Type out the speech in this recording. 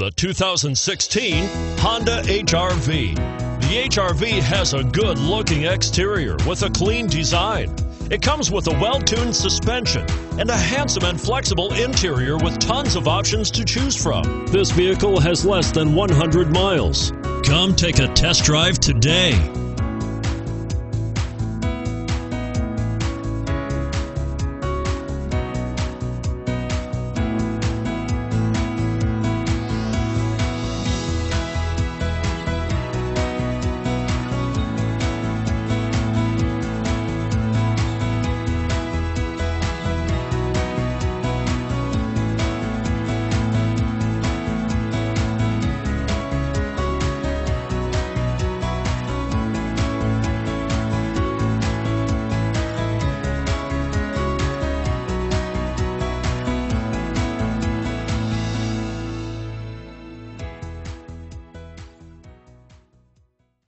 The 2016 Honda HRV. The HRV has a good looking exterior with a clean design. It comes with a well tuned suspension and a handsome and flexible interior with tons of options to choose from. This vehicle has less than 100 miles. Come take a test drive today.